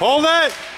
Hold it!